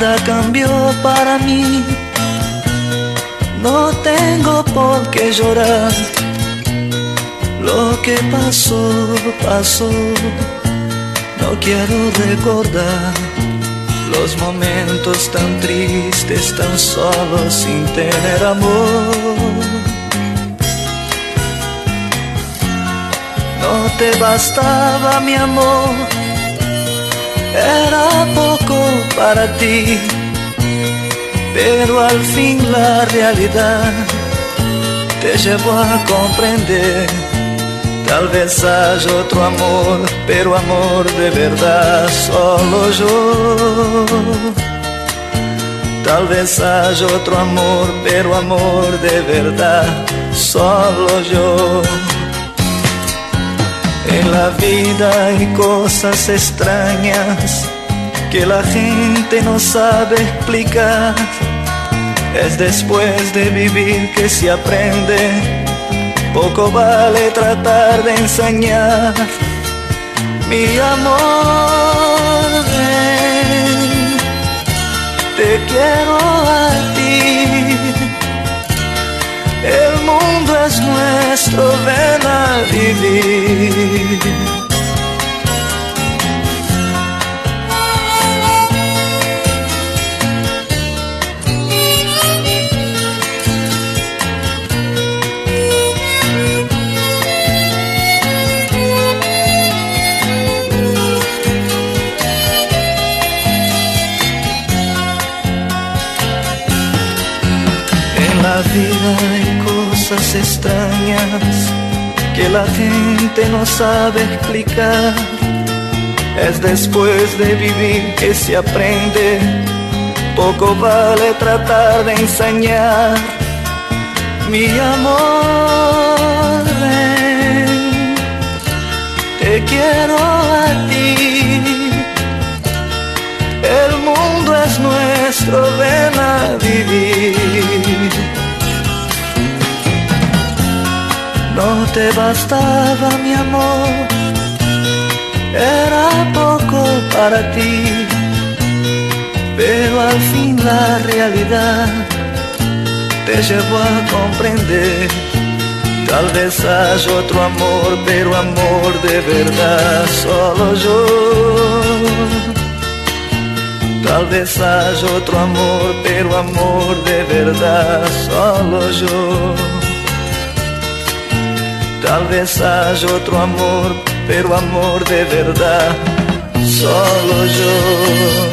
Nada cambió para mí, no tengo por qué llorar. Lo que pasó, pasó, no quiero recordar los momentos tan tristes, tan solos sin tener amor. No te bastaba mi amor, para ti, pero al fin la realidad te llevó a comprender. Tal vez haya otro amor, pero amor de verdad solo yo. Tal vez haya otro amor, pero amor de verdad solo yo. En la vida hay cosas extrañas que la gente no sabe explicar. Es después de vivir que se aprende. Poco vale tratar de enseñar. Mi amor, ven, te quiero a ti. El mundo es nuestro, ven a vivir. La vida hay cosas extrañas que la gente no sabe explicar. Es después de vivir que se aprende. Poco vale tratar de enseñar. Mi amor, te quiero te bastaba mi amor, era poco para ti, pero al fin la realidad te llevó a comprender. Tal vez haya otro amor, pero amor de verdad solo yo. Tal vez haya otro amor, pero amor de verdad solo yo. Tal vez haya otro amor, pero amor de verdad solo yo.